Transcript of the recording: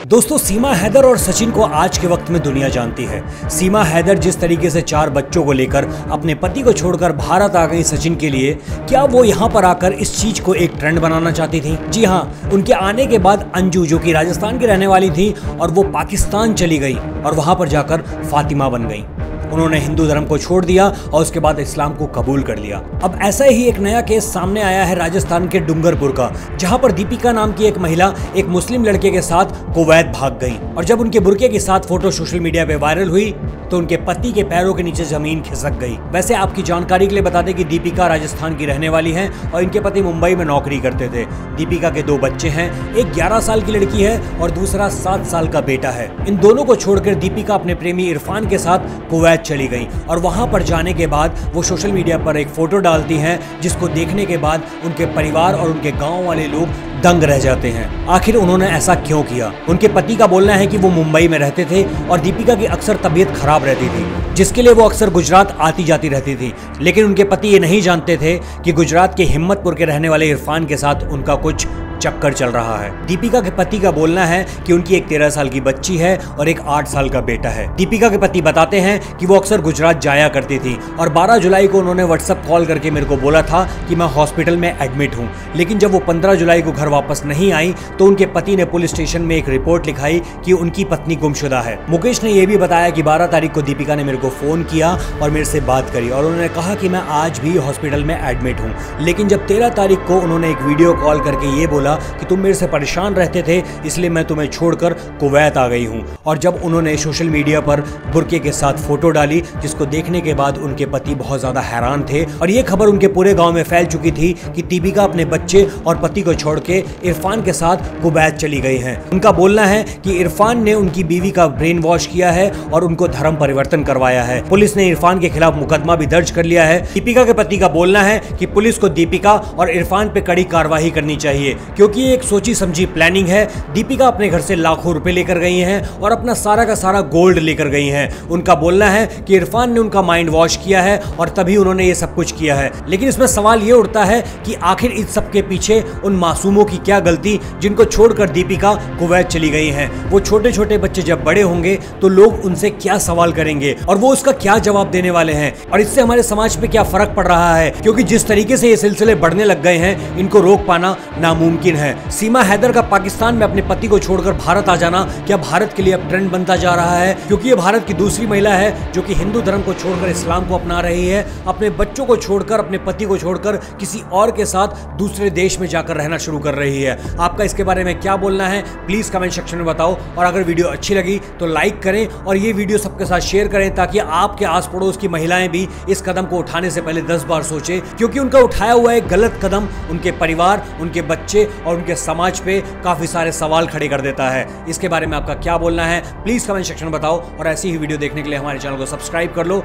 दोस्तों, सीमा हैदर और सचिन को आज के वक्त में दुनिया जानती है। सीमा हैदर जिस तरीके से चार बच्चों को लेकर अपने पति को छोड़कर भारत आ गई सचिन के लिए, क्या वो यहाँ पर आकर इस चीज़ को एक ट्रेंड बनाना चाहती थी? जी हाँ उनके आने के बाद अंजू, जो कि राजस्थान की रहने वाली थी, और वो पाकिस्तान चली गई और वहाँ पर जाकर फातिमा बन गई। उन्होंने हिंदू धर्म को छोड़ दिया और उसके बाद इस्लाम को कबूल कर लिया। अब ऐसा ही एक नया केस सामने आया है राजस्थान के डूंगरपुर का, जहाँ पर दीपिका नाम की एक महिला एक मुस्लिम लड़के के साथ कुवैत भाग गई और जब उनके बुरके के साथ फ़ोटो सोशल मीडिया पे वायरल हुई तो उनके पति के पैरों के नीचे ज़मीन खिसक गई। वैसे आपकी जानकारी के लिए बता दें कि दीपिका राजस्थान की रहने वाली हैं और इनके पति मुंबई में नौकरी करते थे। दीपिका के दो बच्चे हैं, एक 11 साल की लड़की है और दूसरा सात साल का बेटा है। इन दोनों को छोड़कर दीपिका अपने प्रेमी इरफान के साथ कुवैत चली गई और वहाँ पर जाने के बाद वो सोशल मीडिया पर एक फ़ोटो डालती हैं, जिसको देखने के बाद उनके परिवार और उनके गाँव वाले लोग दंग रह जाते हैं। आखिर उन्होंने ऐसा क्यों किया? उनके पति का बोलना है कि वो मुंबई में रहते थे और दीपिका की अक्सर तबीयत खराब रहती थी, जिसके लिए वो अक्सर गुजरात आती जाती रहती थी। लेकिन उनके पति ये नहीं जानते थे कि गुजरात के हिम्मतपुर के रहने वाले इरफान के साथ उनका कुछ चक्कर चल रहा है। दीपिका के पति का बोलना है कि उनकी एक तेरह साल की बच्ची है और एक आठ साल का बेटा है। दीपिका के पति बताते हैं कि वो अक्सर गुजरात जाया करती थी और 12 जुलाई को उन्होंने व्हाट्सअप कॉल करके मेरे को बोला था कि मैं हॉस्पिटल में एडमिट हूँ। लेकिन जब वो 15 जुलाई को घर वापस नहीं आई तो उनके पति ने पुलिस स्टेशन में एक रिपोर्ट लिखाई कि उनकी पत्नी गुमशुदा है। मुकेश ने यह भी बताया कि बारह तारीख को दीपिका ने मेरे को फ़ोन किया और मेरे से बात करी और उन्होंने कहा कि मैं आज भी हॉस्पिटल में एडमिट हूँ। लेकिन जब तेरह तारीख को उन्होंने एक वीडियो कॉल करके ये बोला कि तुम मेरे से परेशान रहते थे, इसलिए मैं तुम्हें छोड़कर कुवैत आ गई हूँ। और जब उन्होंने सोशल मीडिया पर बुरके के साथ फ़ोटो डाली, जिसको देखने के बाद उनके पति बहुत ज़्यादा हैरान थे, और ये खबर उनके पूरे गाँव में फैल चुकी थी कि दीपिका अपने बच्चे और पति को छोड़ के इरफान के साथ कुवैत चली गई है। उनका बोलना है कि इरफान ने उनकी बीवी का ब्रेन वॉश किया है और उनको धर्म परिवर्तन करवाया है। पुलिस ने इरफान के खिलाफ मुकदमा भी दर्ज कर लिया है। दीपिका के पति का बोलना है कि पुलिस को दीपिका और इरफान पे कड़ी कार्रवाई करनी चाहिए क्योंकि एक सोची समझी प्लानिंग है। दीपिका अपने घर से लाखों रुपए लेकर गई हैं और अपना सारा का सारा गोल्ड लेकर गई हैं। उनका बोलना है कि इरफान ने उनका माइंड वॉश किया है और तभी उन्होंने ये सब कुछ किया है। लेकिन इसमें सवाल ये उठता है कि आखिर इस सब के पीछे उन मासूमों की क्या गलती जिनको छोड़कर दीपिका कुवैत चली गई हैं? वो छोटे छोटे बच्चे जब बड़े होंगे तो लोग उनसे क्या सवाल करेंगे और वो उसका क्या जवाब देने वाले हैं? और इससे हमारे समाज पे क्या फ़र्क पड़ रहा है? क्योंकि जिस तरीके से ये सिलसिले बढ़ने लग गए हैं, इनको रोक पाना नामुमकिन है, सीमा हैदर का पाकिस्तान में अपने पति को छोड़कर भारत आ जाना क्या भारत के लिए अब ट्रेंड बनता जा रहा है? क्योंकि ये भारत की दूसरी महिला है जो कि हिंदू धर्म को छोड़कर इस्लाम को अपना रही है। अपने बच्चों को छोड़कर, अपने पति को छोड़कर किसी और के साथ दूसरे देश में जाकर रहना शुरू कर रही है। आपका इसके बारे में क्या बोलना है? प्लीज़ कमेंट सेक्शन में बताओ। और अगर वीडियो अच्छी लगी तो लाइक करें और ये वीडियो सबके साथ शेयर करें ताकि आपके आस पड़ोस की महिलाएँ भी इस कदम को उठाने से पहले दस बार सोचे। क्योंकि उनका उठाया हुआ एक गलत कदम, उनके परिवार, उनके बच्चे और उनके समाज पे काफ़ी सारे सवाल खड़े कर देता है। इसके बारे में आपका क्या बोलना है प्लीज़ कमेंट सेक्शन में बताओ और ऐसी ही वीडियो देखने के लिए हमारे चैनल को सब्सक्राइब कर लो।